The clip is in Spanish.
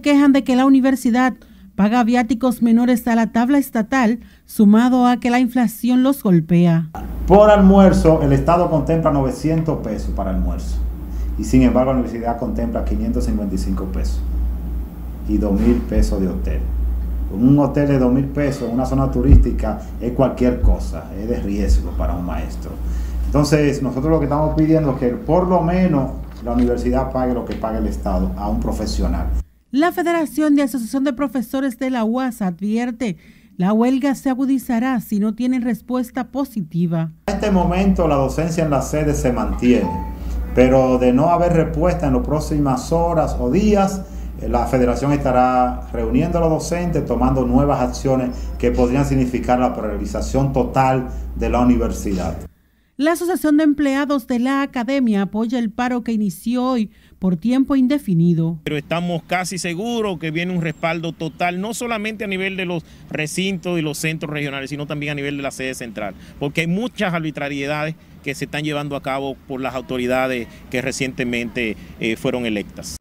quejan de que la universidad paga viáticos menores a la tabla estatal, sumado a que la inflación los golpea. Por almuerzo, el Estado contempla 900 pesos para almuerzo. Y sin embargo, la universidad contempla 555 pesos y 2 mil pesos de hotel. Un hotel de 2 mil pesos en una zona turística es cualquier cosa, es de riesgo para un maestro. Entonces, nosotros lo que estamos pidiendo es que por lo menos la universidad pague lo que paga el Estado a un profesional. La Federación de Asociación de Profesores de la UAS advierte la huelga se agudizará si no tienen respuesta positiva. En este momento la docencia en la sede se mantiene, pero de no haber respuesta en las próximas horas o días, la federación estará reuniendo a los docentes, tomando nuevas acciones que podrían significar la priorización total de la universidad. La Asociación de Empleados de la Academia apoya el paro que inició hoy por tiempo indefinido. Pero estamos casi seguros que viene un respaldo total, no solamente a nivel de los recintos y los centros regionales, sino también a nivel de la sede central, porque hay muchas arbitrariedades que se están llevando a cabo por las autoridades que recientemente eh, fueron electas.